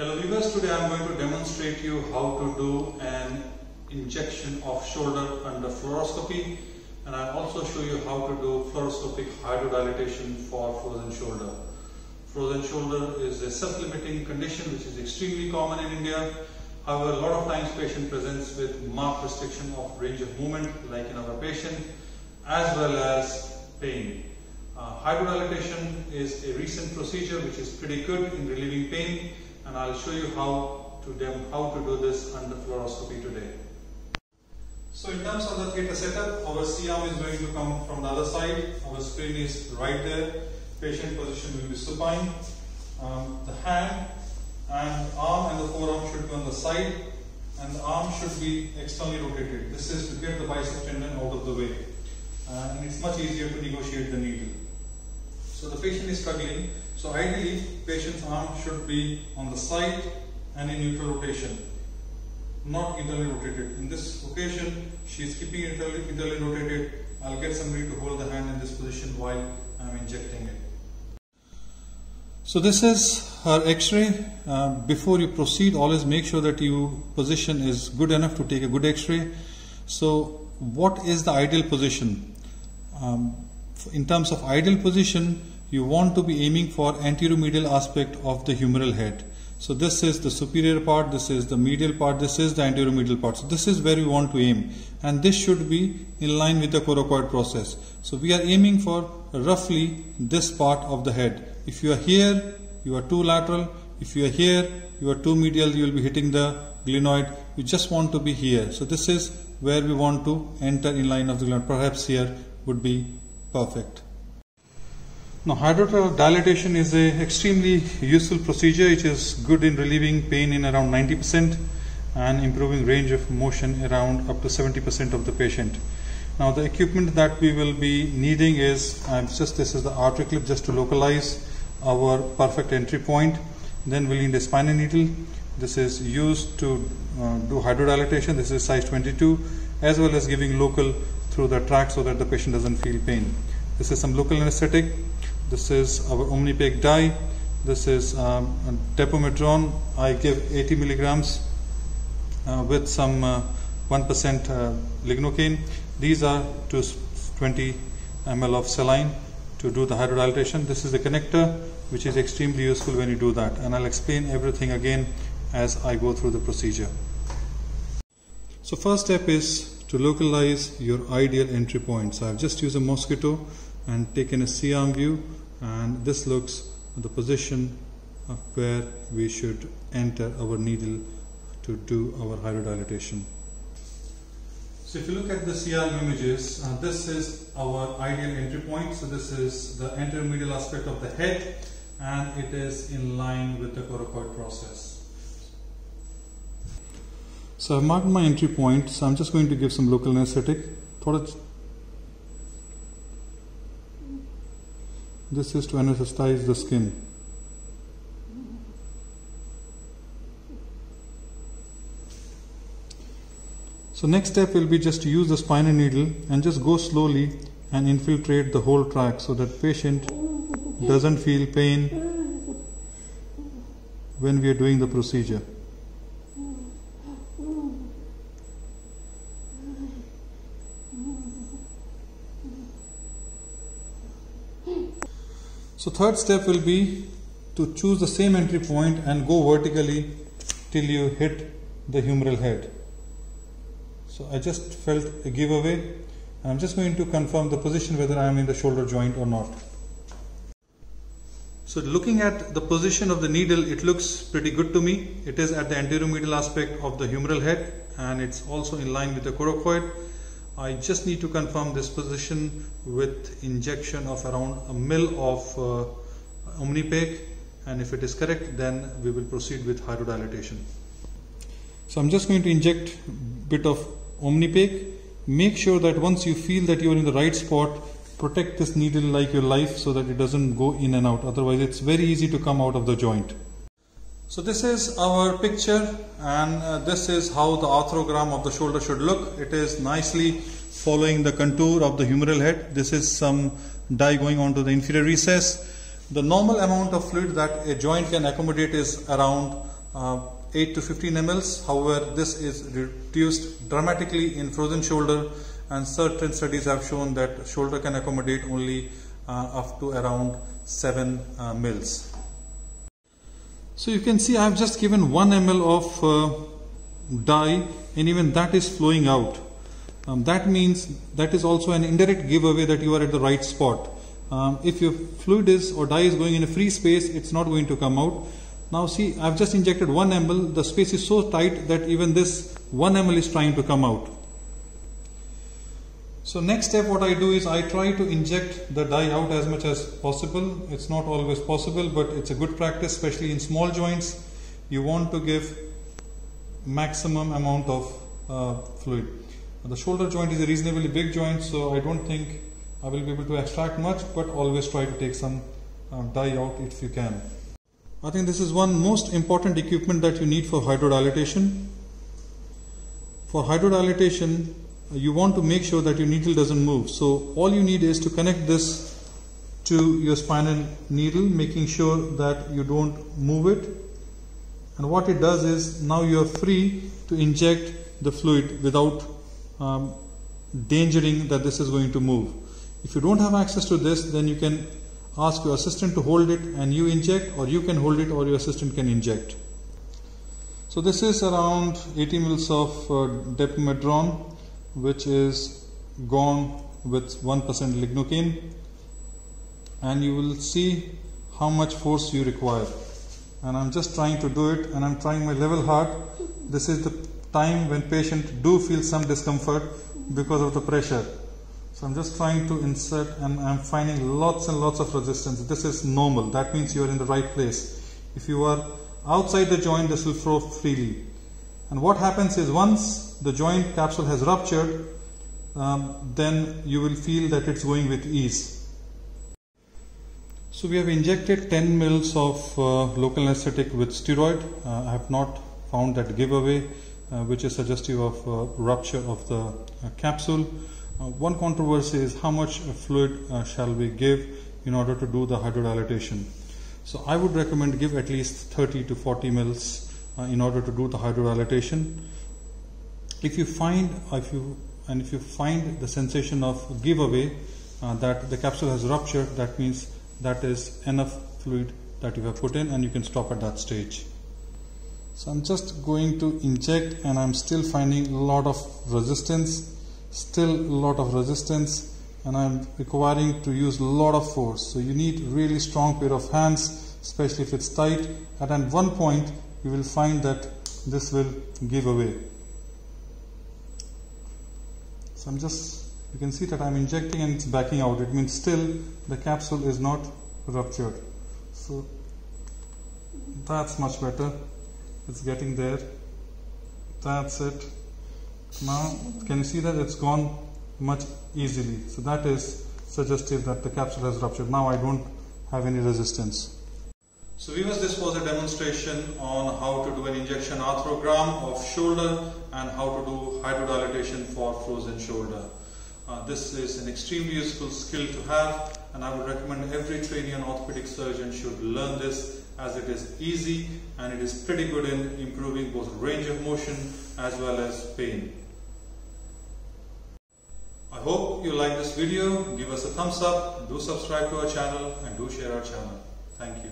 Hello viewers, today I am going to demonstrate you how to do an injection of shoulder under fluoroscopy and I'll also show you how to do fluoroscopic hydrodilatation for frozen shoulder. Frozen shoulder is a self-limiting condition which is extremely common in India. However, a lot of times patient presents with marked restriction of range of movement like in our patient as well as pain. Uh, hydrodilatation is a recent procedure which is pretty good in relieving pain and I'll show you how to how to do this under fluoroscopy today. So in terms of the theatre setup, our C-arm is going to come from the other side. Our screen is right there. Patient position will be supine. Um, the hand and arm and the forearm should be on the side and the arm should be externally rotated. This is to get the bicep tendon out of the way. Uh, and it's much easier to negotiate the needle. So the patient is struggling. So ideally, patient's arm should be on the side and in neutral rotation, not internally rotated. In this occasion, she is keeping internally, internally rotated. I'll get somebody to hold the hand in this position while I'm injecting it. So this is her x-ray. Uh, before you proceed, always make sure that your position is good enough to take a good x-ray. So what is the ideal position? Um, in terms of ideal position, you want to be aiming for anteromedial aspect of the humeral head. So this is the superior part, this is the medial part, this is the anteromedial part. So this is where we want to aim and this should be in line with the coracoid process. So we are aiming for roughly this part of the head. If you are here, you are too lateral. If you are here, you are too medial, you will be hitting the glenoid. You just want to be here. So this is where we want to enter in line of the glenoid. Perhaps here would be perfect. Now hydrodilatation is an extremely useful procedure which is good in relieving pain in around 90% and improving range of motion around up to 70% of the patient. Now the equipment that we will be needing is uh, just this is the artery clip just to localize our perfect entry point. Then we'll need a spinal needle. This is used to uh, do hydrodilatation. This is size 22 as well as giving local through the tract so that the patient doesn't feel pain. This is some local anesthetic this is our Omnipaque dye. This is um, depomedrone. I give 80 milligrams uh, with some 1% uh, uh, lignocaine. These are 20 ml of saline to do the hydrodilatation. This is the connector which is extremely useful when you do that and I'll explain everything again as I go through the procedure. So first step is to localize your ideal entry point. So I've just used a mosquito and taken a C-arm view and this looks the position of where we should enter our needle to do our hydrodilatation. So if you look at the C-arm images, uh, this is our ideal entry point. So this is the anteromedial aspect of the head and it is in line with the coracoid process. So I've marked my entry point. So I'm just going to give some local anesthetic. This is to anesthetize the skin. So next step will be just to use the spinal needle and just go slowly and infiltrate the whole tract so that patient doesn't feel pain when we are doing the procedure. So third step will be to choose the same entry point and go vertically till you hit the humeral head. So I just felt a giveaway. I'm just going to confirm the position whether I am in the shoulder joint or not. So looking at the position of the needle, it looks pretty good to me. It is at the anteromedial aspect of the humeral head and it's also in line with the coracoid. I just need to confirm this position with injection of around a mil of uh, Omnipaque and if it is correct then we will proceed with hydrodilatation. So I'm just going to inject bit of Omnipaque. Make sure that once you feel that you are in the right spot, protect this needle like your life so that it doesn't go in and out. Otherwise it's very easy to come out of the joint. So this is our picture and uh, this is how the arthrogram of the shoulder should look. It is nicely following the contour of the humeral head. This is some dye going on to the inferior recess. The normal amount of fluid that a joint can accommodate is around uh, 8 to 15 mLs. However, this is reduced dramatically in frozen shoulder and certain studies have shown that shoulder can accommodate only uh, up to around 7 uh, mils. So you can see I have just given 1 ml of uh, dye and even that is flowing out. Um, that means that is also an indirect giveaway that you are at the right spot. Um, if your fluid is or dye is going in a free space, it's not going to come out. Now see, I've just injected 1 ml, the space is so tight that even this 1 ml is trying to come out. So next step what I do is I try to inject the dye out as much as possible. It's not always possible but it's a good practice especially in small joints. You want to give maximum amount of uh, fluid. The shoulder joint is a reasonably big joint so I don't think I will be able to extract much but always try to take some uh, dye out if you can. I think this is one most important equipment that you need for hydrodilatation. For hydrodilatation, you want to make sure that your needle doesn't move. So all you need is to connect this to your spinal needle, making sure that you don't move it. And what it does is now you are free to inject the fluid without um, endangering that this is going to move. If you don't have access to this, then you can ask your assistant to hold it and you inject or you can hold it or your assistant can inject. So this is around 80 mils of uh, depomedrone which is gone with 1% lignocaine and you will see how much force you require and I'm just trying to do it and I'm trying my level hard. This is the time when patient do feel some discomfort because of the pressure. So I'm just trying to insert and I'm finding lots and lots of resistance. This is normal. That means you are in the right place. If you are outside the joint, this will flow freely. And what happens is once the joint capsule has ruptured, um, then you will feel that it's going with ease. So we have injected 10 mils of uh, local anesthetic with steroid. Uh, I have not found that giveaway, uh, which is suggestive of uh, rupture of the uh, capsule. Uh, one controversy is how much fluid shall we give in order to do the hydrodilatation. So I would recommend give at least 30 to 40 mils in order to do the hydrodilatation. If you find, if you and if you find the sensation of giveaway uh, that the capsule has ruptured, that means that is enough fluid that you have put in, and you can stop at that stage. So I'm just going to inject, and I'm still finding a lot of resistance still a lot of resistance and I'm requiring to use a lot of force. So you need really strong pair of hands, especially if it's tight. And at one point, you will find that this will give away. So I'm just, you can see that I'm injecting and it's backing out. It means still the capsule is not ruptured. So that's much better. It's getting there. That's it now can you see that it's gone much easily so that is suggestive that the capsule has ruptured now I don't have any resistance so viewers this was a demonstration on how to do an injection arthrogram of shoulder and how to do hydrodilatation for frozen shoulder uh, this is an extremely useful skill to have and I would recommend every trainee and orthopedic surgeon should learn this as it is easy and it is pretty good in improving both range of motion as well as pain. I hope you like this video. Give us a thumbs up, do subscribe to our channel and do share our channel. Thank you.